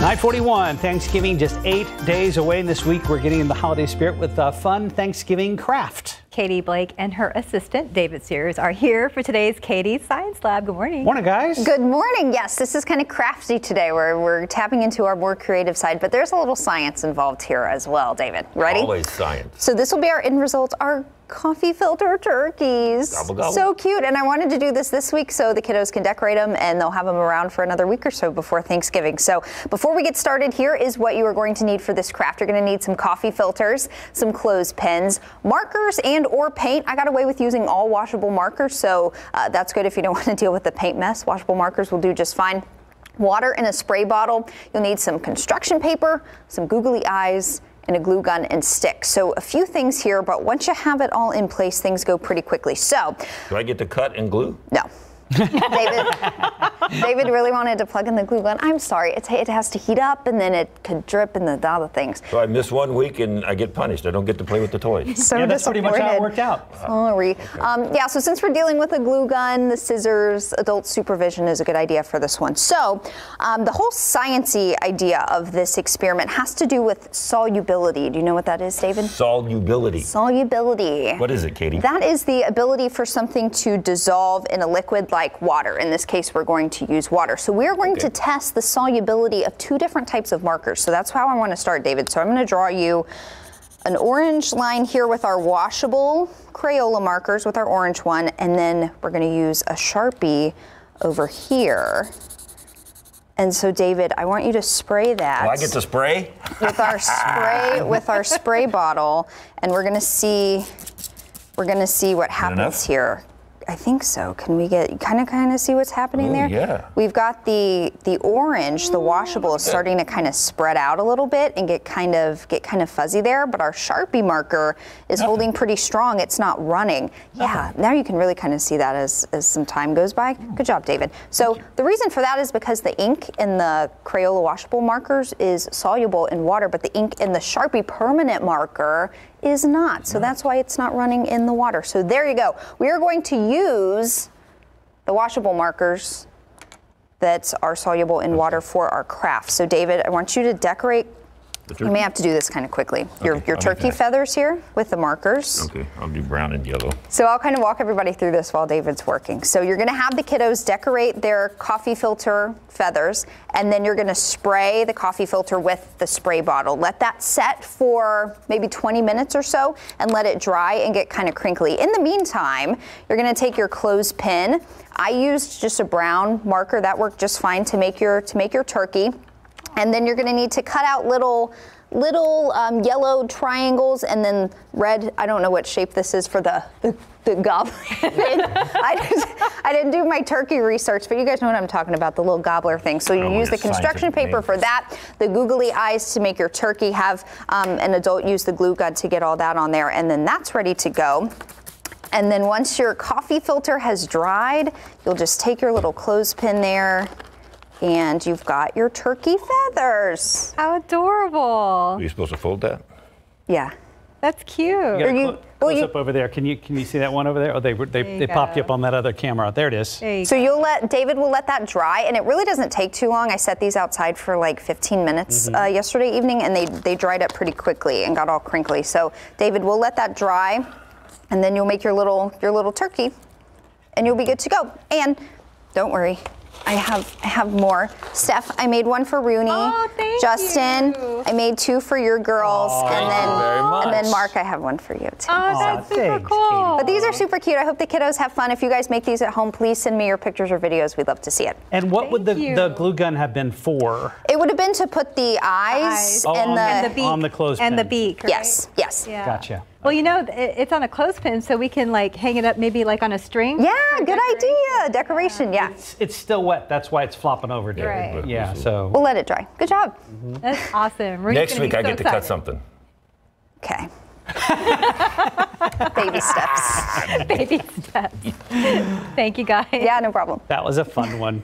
941, Thanksgiving just eight days away. And this week, we're getting in the holiday spirit with a fun Thanksgiving craft. Kaiti Blake and her assistant, David Sears, are here for today's Kaiti's Science Lab. Good morning. Morning, guys. Good morning. Yes, this is kind of crafty today. We're, we're tapping into our more creative side, but there's a little science involved here as well, David. Ready? Always science. So this will be our end result, our coffee filter turkeys. Gobble, gobble. So cute. And I wanted to do this this week so the kiddos can decorate them and they'll have them around for another week or so before Thanksgiving. So before we get started, here is what you are going to need for this craft. You're going to need some coffee filters, some clothespins, markers and or paint. I got away with using all washable markers, so uh, that's good if you don't want to deal with the paint mess. Washable markers will do just fine water in a spray bottle. You'll need some construction paper, some googly eyes, and a glue gun and stick. So a few things here, but once you have it all in place, things go pretty quickly. So, Do I get to cut and glue? no. David, David really wanted to plug in the glue gun. I'm sorry, it's, it has to heat up and then it could drip and the other things. So I miss one week and I get punished. I don't get to play with the toys. So yeah, that's pretty much how it worked out. Sorry. Um, yeah, so since we're dealing with a glue gun, the scissors, adult supervision is a good idea for this one. So um, the whole sciency idea of this experiment has to do with solubility. Do you know what that is, David? Solubility. Solubility. What is it, Kaiti? That is the ability for something to dissolve in a liquid like water. In this case, we're going to use water. So we're going Okay. to test the solubility of two different types of markers. So that's how I want to start, David. So I'm going to draw you an orange line here with our washable Crayola markers with our orange one, and then we're going to use a Sharpie over here. And so, David, I want you to spray that Do I get to spray? with our spray with our spray bottle, and we're gonna see we're gonna see what happens here. I think so. Can we get kind of kind of see what's happening Oh, there? yeah. We've got the the orange, the washable is starting to kind of spread out a little bit and get kind of get kind of fuzzy there, but our Sharpie marker is holding pretty strong. It's not running. Yeah, now you can really kind of see that as as some time goes by. Good job, David. So the reason for that is because the ink in the Crayola washable markers is soluble in water, but the ink in the Sharpie permanent marker is not. So mm. that's why it's not running in the water. So there you go. We are going to use the washable markers that are soluble in water for our craft. So David, I want you to decorate. You may have to do this kind of quickly. Your, Okay, your I'll turkey feathers here with the markers. Okay, I'll do brown and yellow. So I'll kind of walk everybody through this while David's working. So you're going to have the kiddos decorate their coffee filter feathers, and then you're going to spray the coffee filter with the spray bottle. Let that set for maybe 20 minutes or so, and let it dry and get kind of crinkly. In the meantime, you're going to take your clothespin. I used just a brown marker that worked just fine to make your to make your turkey. And then you're going to need to cut out little little um, yellow triangles and then red. I don't know what shape this is for the the, the gobbler. I, didn't, I didn't do my turkey research, but you guys know what I'm talking about, the little gobbler thing. So you Oh, use the construction paper for that, the googly eyes to make your turkey. Have um, an adult use the glue gun to get all that on there, and then that's ready to go. And then once your coffee filter has dried, you'll just take your little clothespin there and you've got your turkey feathers. How adorable. Are you supposed to fold that? Yeah. That's cute. You got a Are you- clo- well, close you- up over there. Can you can you see that one over there? Oh, they they, There you they popped you up on that other camera. There it is. There you So go. you'll let David will let that dry, and it really doesn't take too long. I set these outside for like 15 minutes uh, yesterday evening, and they they dried up pretty quickly and got all crinkly. So David, we'll let that dry, and then you'll make your little your little turkey, and you'll be good to go. And don't worry. I have I have more. Steph, I made one for Rooney. Oh, thank Justin, you. I made two for your girls, and thank then you very and then. Mark, I have one for you too. Oh, that's super thanks, cool. But these are super cute. I hope the kiddos have fun. If you guys make these at home, please send me your pictures or videos. We'd love to see it. And what would the, Thank the glue gun have been for? It would have been to put the eyes eyes. Oh, and on the, and the beak. on the clothespin. And the beak. right? yes, yes. Yeah. Gotcha. Well, you know, it- it's on a clothespin, so we can like hang it up maybe like on a string. Yeah, good decoration. idea. Decoration, yeah. It's, it's still wet. That's why it's flopping over, David. Right. Yeah. So We'll let it dry. Good job. Mm-hmm. That's awesome. Rudy's Next gonna week be I so get to cut something. Okay. Baby steps. Baby steps. Thank you guys. Yeah, no problem. that was a fun one.